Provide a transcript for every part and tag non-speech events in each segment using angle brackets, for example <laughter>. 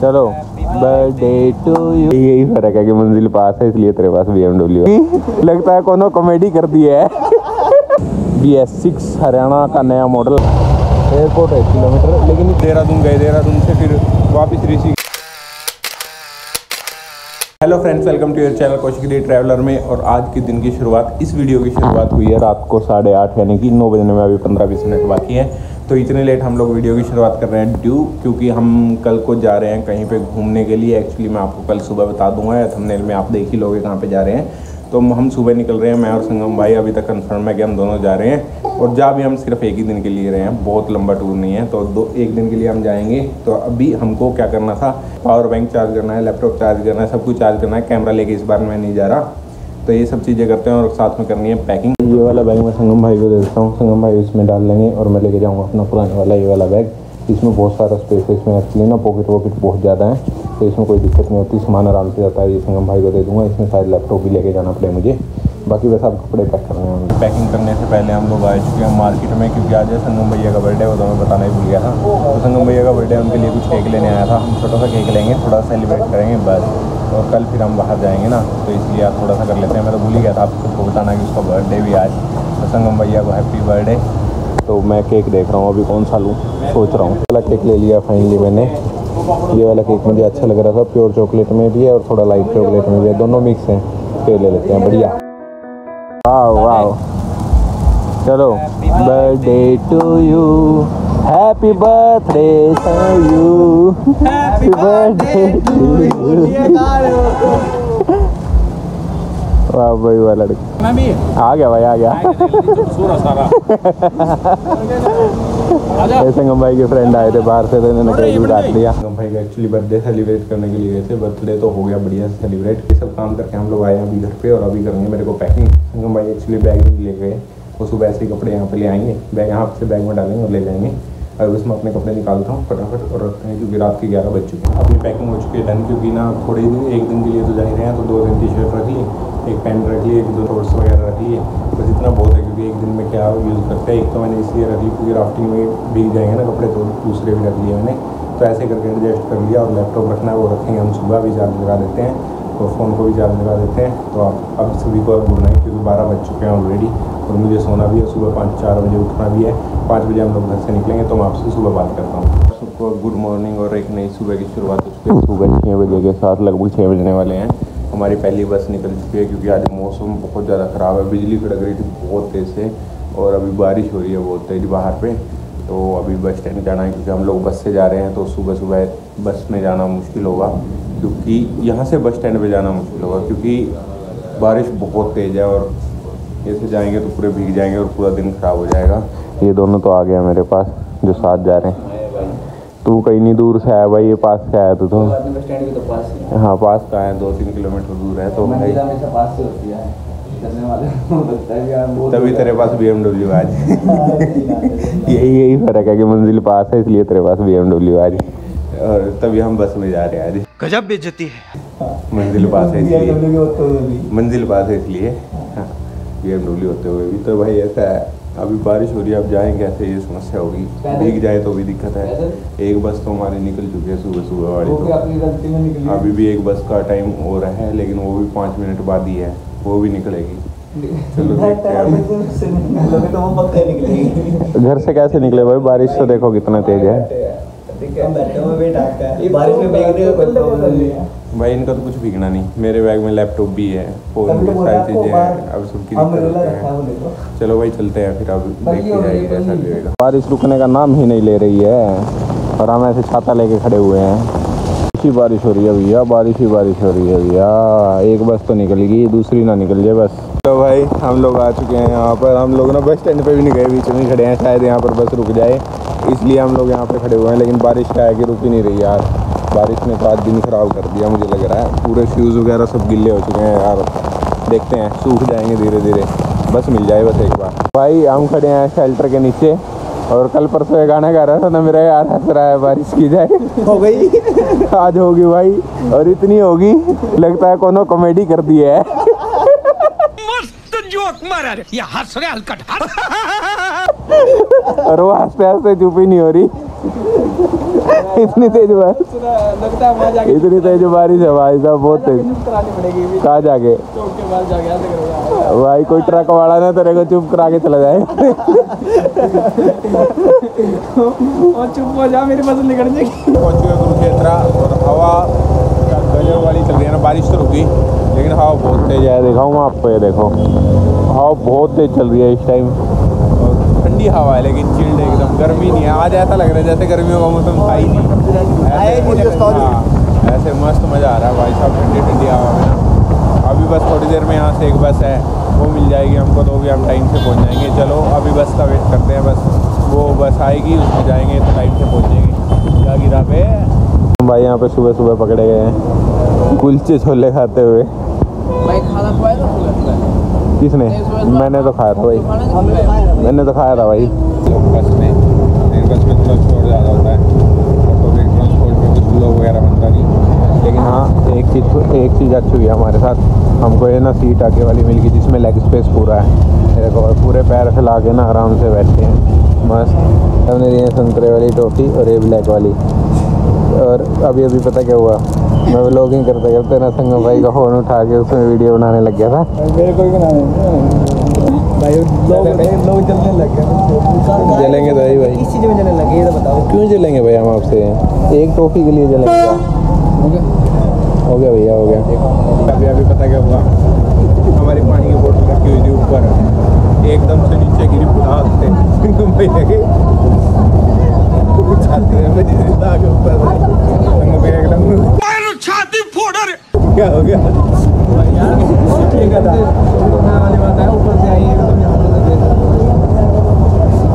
चलो birthday to you यही फ़र्क है कि मंजिल पास है इसलिए तेरे पास बी एमडब्ल्यू <laughs> लगता है कोनो कॉमेडी कर दी है। बी एस सिक्स हरियाणा का नया मॉडल एयरपोर्ट है किलोमीटर। लेकिन देहरादून गए देहरादून से फिर वापस Rishi hello friends welcome to your channel Kaushik the traveller में और आज के दिन की शुरुआत, इस वीडियो की शुरुआत हुई है रात को साढ़े आठ, यानी कि नौ बजने में, अभी पंद्रह बीस मिनट बाकी है। तो इतने लेट हम लोग वीडियो की शुरुआत कर रहे हैं ड्यू क्योंकि हम कल को जा रहे हैं कहीं पे घूमने के लिए। एक्चुअली मैं आपको कल सुबह बता दूँगा या थंबनेल में आप देख ही लोगे कहाँ पे जा रहे हैं। तो हम सुबह निकल रहे हैं, मैं और संगम भाई। अभी तक कंफर्म है कि हम दोनों जा रहे हैं और जा भी हम सिर्फ़ एक ही दिन के लिए रहे हैं। बहुत लंबा टूर नहीं है तो दो, एक दिन के लिए हम जाएँगे। तो अभी हमको क्या करना था? पावर बैंक चार्ज करना है लैपटॉप चार्ज करना है, सब कुछ चार्ज करना है। कैमरा लेके इस बार मैं नहीं जा रहा। तो ये सब चीज़ें करते हैं और साथ में करनी है पैकिंग ये वाला बैग मैं संगम भाई को देता हूँ। संगम भाई इसमें डाल लेंगे और मैं लेके जाऊँगा अपना पुराने वाला, ये वाला बैग इसमें बहुत सारा स्पेस है इसमें एक्चुअली ना पॉकेट वॉकेट बहुत ज़्यादा है तो इसमें कोई दिक्कत नहीं होती, सामान आराम से जाता है, ये संगम भाई को दे दूँगा, इसमें शायद लैपटॉप भी लेके जाना पड़े मुझे। बाकी वैसे आप कपड़े पैक कर रहे हैं। पैकिंग करने से पहले हम लोग आ चुके हैं मार्केट में, क्योंकि आज है संगम भैया का बर्थडे वो तो मैं बताना ही भूल गया था। तो संगम भैया का बर्थडे उनके लिए कुछ केक लेने आया था। हम छोटा सा केक लेंगे, थोड़ा सेलिब्रेट करेंगे, बस। और कल फिर हम बाहर जाएँगे ना तो इसलिए आप थोड़ा सा कर लेते हैं। मैं तो भूल ही गया था आपको बताना कि उसका बर्थडे भी आज। तो संगम भैया को हैप्पी बर्थडे तो मैं केक देख रहा हूँ, अभी कौन सा लूँ, सोच रहा हूँ। वाला केक ले लिया फाइनली मैंने। ये वाला केक मुझे अच्छा लग रहा था प्योर चॉकलेट में भी है और थोड़ा लाइट चॉकलेट में भी है। दोनों मिक्स हैं तो ले लेते हैं, बढ़िया। वाह वाह चलो birthday to you happy birthday to you happy birthday to you वाह भाई वाह लड़का। मैं भी आ गया भाई आ गया। सूरा। सारा ये संगम भाई के फ्रेंड आए थे बाहर से तो इन्होंने केक भी काट लिया। संगम भाई का एक्चुअली बर्थडे सेलिब्रेट करने के लिए गए थे बर्थडे तो हो गया बढ़िया सेलिब्रेट ये सब काम करके हम लोग आए हैं अभी घर पे और अभी करेंगे मेरे को पैकिंग संगम भाई एक्चुअली बैग भी ले गए वो सुबह ऐसे ही कपड़े यहाँ पे ले आएँगे। बैग यहाँ से बैग में डालेंगे और ले जाएँगे। इसमें अपने कपड़े निकालता हूँ, फटाफट, और रखते हैं क्योंकि रात के ग्यारह बज चुके हैं। अपनी पैकिंग हो चुकी है डन, क्योंकि ना थोड़े दिन, एक दिन के लिए तो जा ही रहे हैं तो दो दिन टी शर्ट रख ली एक पैंट रख ली एक दो शॉर्ट्स वगैरह रख लिए। बस इतना बहुत है, क्योंकि एक दिन में क्या यूज़ करते हैं। एक तो मैंने इसलिए रख ली, क्योंकि राफ्टिंग में भीग जाएँगे ना कपड़े तो दूसरे भी रख लिए मैंने। तो ऐसे करके एडजस्ट कर लिया, और लैपटॉप रखना है, वो रखेंगे हम सुबह भी, चार्ज लगा देते हैं, और फ़ोन को भी चार्ज लगा देते हैं। तो आप, अब सभी को अब गुड नाइट क्योंकि बारह बज चुके हैं ऑलरेडी और मुझे सोना भी है, सुबह पाँच चार बजे उठना भी है। पाँच बजे हम लोग घर से निकलेंगे तो मैं आपसे सुबह बात करता हूँ। सबको गुड मॉर्निंग और एक नई सुबह की शुरुआत हो चुकी है। सुबह छः बजे के साथ लगभग छः बजने वाले हैं। हमारी पहली बस निकल चुकी है क्योंकि आज मौसम बहुत ज़्यादा ख़राब है। बिजली कड़क रही थी बहुत तेज़ से और अभी बारिश हो रही है बहुत तेज़ बाहर पे। तो अभी बस स्टैंड जाना है क्योंकि हम लोग बस से जा रहे हैं तो सुबह सुबह बस में जाना मुश्किल होगा क्योंकि यहाँ से बस स्टैंड पे जाना मुश्किल होगा क्योंकि बारिश बहुत तेज़ है और ऐसे जाएँगे तो पूरे भीग जाएँगे और पूरा दिन ख़राब हो जाएगा। ये दोनों तो आ गया मेरे पास जो साथ जा रहे हैं। तू कहीं नहीं दूर से आया भाई ये पास से आया तो तो। पास हाँ पास का आया दो तीन किलोमीटर दूर है तो भाई। मंजिल हमेशा पास से होती है। करने वाले को लगता है कि यार बहुत तभी तेरे पास बी एमडब्ल्यू आज। <laughs> यही यही फ़र्क है कि मंजिल पास है इसलिए तेरे पास बी एमडब्ल्यू आज। और तभी हम बस में जा रहे हैं आज। गजब बेइज्जती है। मंजिल पास है इसलिए। मंजिल पास है इसलिए। बी एमडब्ल्यू होते हुए भी। तो भाई ऐसा है। अभी बारिश हो रही है अब जाएँ कैसे ये समस्या होगी। भीग जाए तो भी दिक्कत है। एक बस तो हमारी निकल चुकी है सुबह सुबह वाली तो। अभी भी एक बस का टाइम हो रहा है लेकिन वो भी पाँच मिनट बाद ही है। वो भी निकलेगी। चलो <laughs> हैं तो ही निकलेगी। घर से कैसे निकले भाई? बारिश तो देखो कितना तेज है। का भाई इनका तो कुछ भीगना नहीं। मेरे बैग में लैपटॉप भी है फ़ोन भी सारी चीज़ें हैं। अब सबकी दिक्कत है। चलो भाई चलते हैं फिर अब देखते जाएँगे भी बारिश रुकने का नाम ही नहीं ले रही है और हम ऐसे छाता लेके खड़े हुए हैं। इसी बारिश हो रही है भैया बारिश ही बारिश हो रही है भैया। एक बस तो निकल गई दूसरी ना निकल जाए बस। तो भाई हम लोग आ चुके हैं यहाँ पर। हम लोग ना बस स्टैंड पे भी नहीं गए बीच में खड़े हैं शायद यहाँ पर बस रुक जाए। इसलिए हम लोग यहाँ पे खड़े हुए हैं लेकिन बारिश क्या है कि रुक ही नहीं रही यार। बारिश ने तो आज दिन खराब कर दिया मुझे लग रहा है। पूरे शूज़ वगैरह सब गिले हो चुके हैं यार। देखते हैं सूख जाएँगे धीरे धीरे बस मिल जाए बस एक बार। भाई हम खड़े हैं शेल्टर के नीचे। और कल परसों ये गाना गा रहा था ना मेरा यार हंस रहा है बारिश की जाए। हो गई। आज होगी भाई और इतनी होगी। लगता है कोनो कॉमेडी कर दी है। मस्त जोक मारा रे। ये हंस रहे हलकट। और वो हँसते हँसते चुप ही नहीं हो रही। इतनी तेज बारिश। लगता है वहाँ जाके इतनी तेज बारिश है भाई साहब बहुत तेज। चुप करानी पड़ेगी। भी कहाँ जाके? भाई कोई ट्रक वाला ना तेरे को चुप करा के चला जाए। और चुप हो जा मेरी फ़सल निकल जाएगी कुरुक्षेत्र और हवा गजब वाली चल रही है ना बारिश तो रुकी लेकिन हवा बहुत तेज है। दिखाऊँगा आपको ये देखो। हवा बहुत तेज चल रही है इस टाइम ठंडी हवा है लेकिन चिल्ड एकदम। गर्मी नहीं है। आज ऐसा लग रहा है जैसे गर्मियों का मौसम था ही नहीं। ही ऐसे- मस्त मज़ा आ रहा है भाई साहब ठंडी ठंडी हवा में ना। अभी बस थोड़ी देर में यहाँ से एक बस है वो मिल जाएगी हमको तो भी हम टाइम से पहुँच जाएँगे। चलो अभी बस का वेट करते हैं बस। वो बस आएगी उसमें जाएँगे तो टाइम से पहुँचेंगे। क्या गिरा पे। भाई यहाँ पे सुबह सुबह पकड़े गए हैं। कुलचे छोले खाते हुए। भाई खाना किसने? मैंने तो खाया था भाई। मैंने तो खाया था भाई। लेकिन है, एक चीज़ एक चीज़ अच्छी हुई है हमारे साथ। हमको ये ना सीट आगे वाली मिल गई जिसमें लेग स्पेस पूरा है। और पूरे पैर फैला के ना आराम से बैठते हैं। मस्त। हमने लिए संतरे वाली टोपी और ये ब्लैक वाली। और अभी अभी पता क्या हुआ? मैं व्लॉगिंग करते करते ना संगम भाई का फ़ोन उठा के उसमें वीडियो बनाने लग गया था। मेरे को भी बनाने भाई लोग लोग जलने लग गए जलेंगे तो ही भाई किस चीज़ में जलने लगे ये तो बताओ। क्यों जलेंगे भैया हम आपसे? एक टॉफी के लिए जलेंगे। हो गया। भैया हो गया। अभी अभी पता क्या हुआ? हमारी पानी की बोतल रखी हुई थी ऊपर। एकदम से नीचे गिरी बुढ़ाक से तुम भैया के छाती में बजी थी आगे ऊपर से लगे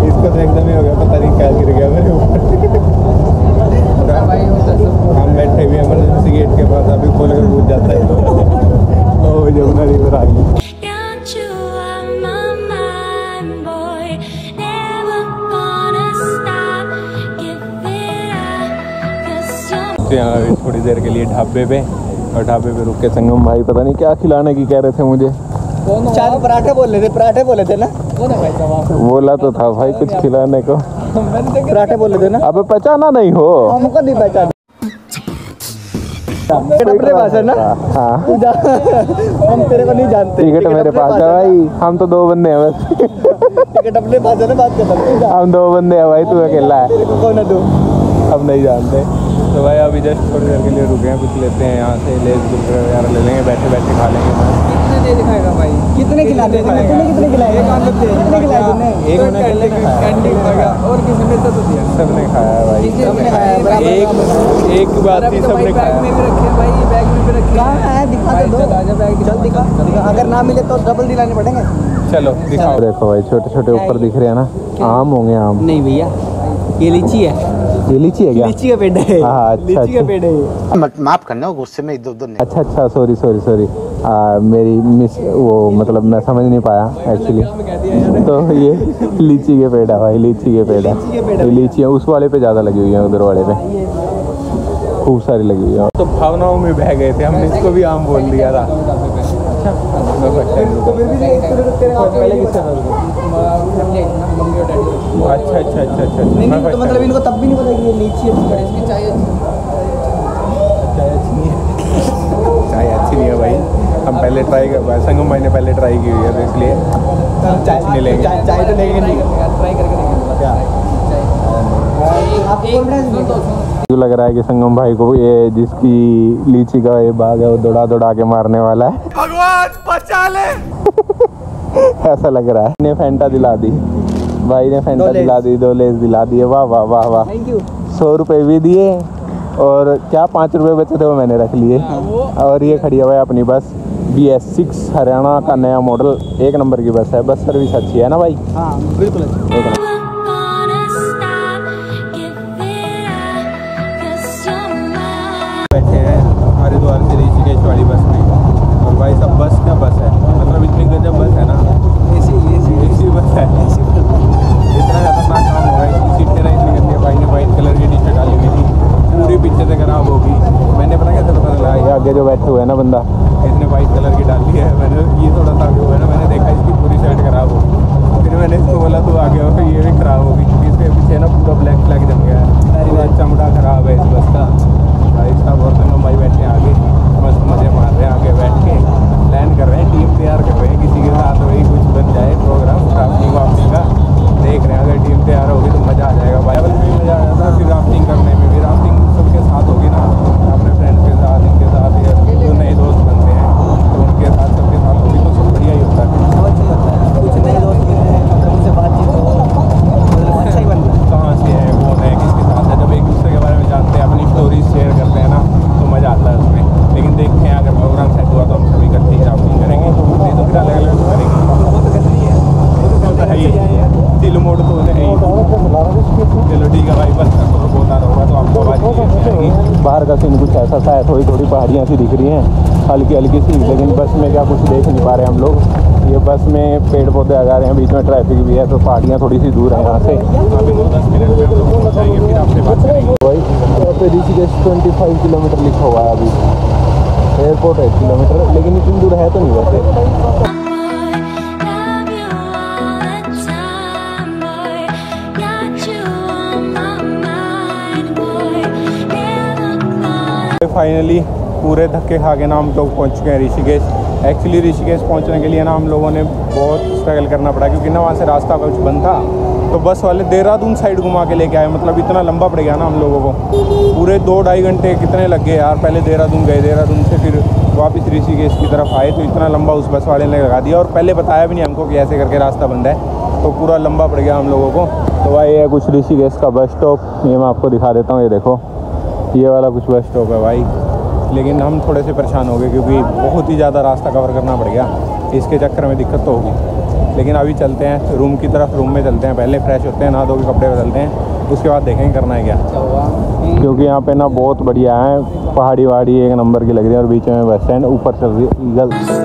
इसको तो एकदम ही हो गया, पता नहीं क्या गिर गया मेरे ऊपर। हम बैठे हुए इमरजेंसी गेट के पास, अभी खोल कर जाता है। तो थोड़ी देर के लिए ढाबे पे और ढाबे पे रुक के संगम भाई पता नहीं क्या खिलाने की कह रहे थे मुझे। चार पराठे बोल रहे थे पराठे बोले थे ना? भाई बोला तो था भाई कुछ खिलाने को। पराठे बोले थे ना? अबे पहचाना नहीं हो। हमको नहीं पहचान टिकट अपने पास है ना? हाँ। हम तेरे को नहीं जानते। टिकट मेरे पास है भाई। हम तो दो बंदे हैं बस। टिकट अपने पास है ना? बात कर हम दो बंदे हैं भाई तू अकेला है। कौन है तू? हम नहीं जानते। तो भाई अभी जस्ट थोड़ी देर के लिए रुके हैं कुछ लेते हैं यहाँ से लेस कुरकुरे वगैरह ले लेंगे बैठे बैठे खा लेंगे। कितने दे दिखाएगा भाई? कितने खिलाते हैं? तूने कितने खिलाए? एक है कितने खिलाए एक और किसी ने तो दिया सबने खाया है भाई। सबने खाया है, एक एक बात थी सबने खाया। में भी रखे भाई बैग में भी रखे कहाँ है। दिखा दे दो। चल दिखा। दिखा। अगर ना मिले तो डबल दिलाने पड़ेंगे। चलो दिखाओ। देखो भाई छोटे छोटे ऊपर दिख रहे हैं ना। आम होंगे आम। नहीं भैया। ये लीची है। ये लीची है क्या? लीची का पेड़ है। हाँ, अच्छा, लीची का अच्छा। पेड़ है मत- माफ़ करना गुस्से में इधर उधर नहीं। अच्छा अच्छा सॉरी सॉरी सॉरी मेरी मिस वो मतलब मैं समझ नहीं पाया एक्चुअली तो ये लीची के पेड़ है भाई लीची के पेड़ लीची के पेड़ है है। ये लीची है उस वाले पे ज़्यादा लगी हुई है उधर वाले पे। खूब सारी लगी हुई है। तो भावनाओं में बह गए थे हमने इसको भी आम बोल दिया था। पहले किससे अच्छा अच्छा अच्छा अच्छा। नहीं नहीं तो मतलब इनको तब भी नहीं पता कि ये लीची है इसकी चाहिए चाय अच्छी नहीं है। भाई। हम पहले ट्राई कर संगम भाई ने पहले ट्राई की हुई है तो इसलिए नहीं लेंगे। चाय चाय तो लेंगे नहीं। ट्राई करके देखेंगे क्या? जो लग रहा है कि संगम भाई को ये जिसकी लीची का ये बाग है वो दौड़ा दौड़ा के मारने वाला है। बचा ले ऐसा लग रहा है। ने फैंटा दिला दी। भाई ने फेंटा दिला दी दो लेस दिला दिए। वाह वाह वाह वाह। थैंक यू सौ रुपए भी दिए और क्या पाँच रुपए बचे थे वो मैंने रख लिए। और ये खड़ी है भाई अपनी बस। बी एस सिक्स हरियाणा का नया मॉडल एक नंबर की बस है। बस सर्विस अच्छी है ना भाई? हाँ बिल्कुल अच्छा। थोड़ी थोड़ी पहाड़ियाँ सी दिख रही हैं हल्की हल्की सी, लेकिन बस में क्या कुछ देख नहीं पा रहे हम लोग। ये बस में पेड़ पौधे आ जा रहे हैं, बीच में ट्रैफ़िक भी है तो पहाड़ियाँ थोड़ी सी दूर है यहाँ से। भाई यहाँ पे ट्वेंटी फाइव किलोमीटर लिखा हुआ है अभी। एयरपोर्ट है किलोमीटर, लेकिन इतनी दूर है तो नहीं वैसे। फाइनली पूरे धक्के खा के ना हम लोग पहुँच चुके हैं ऋषिकेश। एक्चुअली ऋषिकेश पहुँचने के लिए ना हम लोगों ने बहुत स्ट्रगल करना पड़ा, क्योंकि ना वहाँ से रास्ता कुछ बंद था। तो बस वाले देहरादून साइड घुमा के लेके आए मतलब इतना लंबा पड़ गया ना हम लोगों को। पूरे दो ढाई घंटे कितने लग गए यार, पहले देहरादून गए, देहरादून से फिर वापस ऋषिकेश की तरफ़ आए तो इतना लंबा उस बस वाले ने लगा दिया। और पहले बताया भी नहीं हमको कि ऐसे करके रास्ता बंद है। तो पूरा लंबा पड़ गया हम लोगों को। तो भाई ये कुछ ऋषिकेश का बस स्टॉप ये मैं आपको दिखा देता हूँ, ये देखो। ये वाला कुछ बस स्टॉप है भाई। लेकिन हम थोड़े से परेशान हो गए क्योंकि बहुत ही ज़्यादा रास्ता कवर करना पड़ गया। इसके चक्कर में दिक्कत तो होगी। लेकिन अभी चलते हैं रूम की तरफ़ रूम में चलते हैं। पहले फ्रेश होते हैं नहा धो के कपड़े बदलते हैं। उसके बाद देखेंगे करना है क्या। क्योंकि यहाँ पे ना बहुत बढ़िया है। पहाड़ी वहाड़ी एक नंबर की लग रही है और बीच में बस स्टैंड ऊपर चल रही है